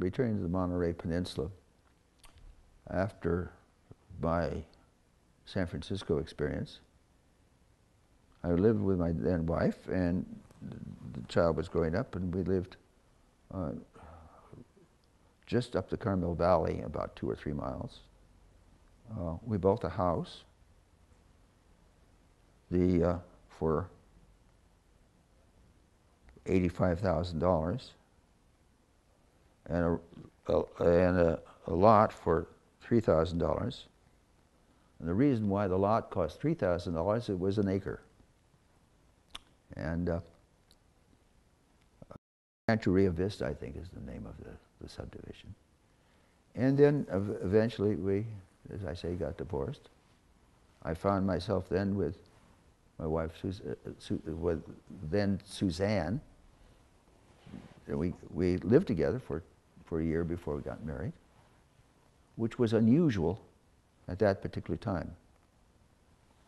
returning to the Monterey Peninsula after my San Francisco experience. I lived with my then wife, and the child was growing up, and we lived uh, just up the Carmel Valley, about two or three miles. Uh, we built a house the, uh, for $85,000 and, a, a, and a, a lot for $3,000. And the reason why the lot cost $3,000, it was an acre. And uh, Rancho Rio Vista, I think, is the name of the, the subdivision. And then ev- eventually we, as I say, got divorced. I found myself then with my wife, Sus- uh, uh, Su- with then Suzanne. And we, we lived together for, for a year before we got married, which was unusual at that particular time.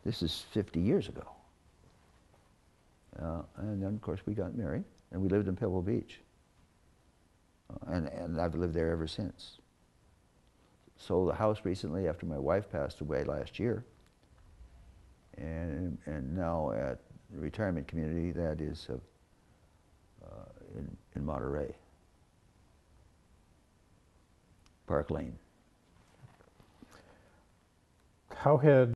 This is 50 years ago. Uh, and then, of course, we got married, and we lived in Pebble Beach. Uh, and, and I've lived there ever since. Sold the house recently after my wife passed away last year. And, and now at the retirement community that is uh, Monterey, Park Lane. How had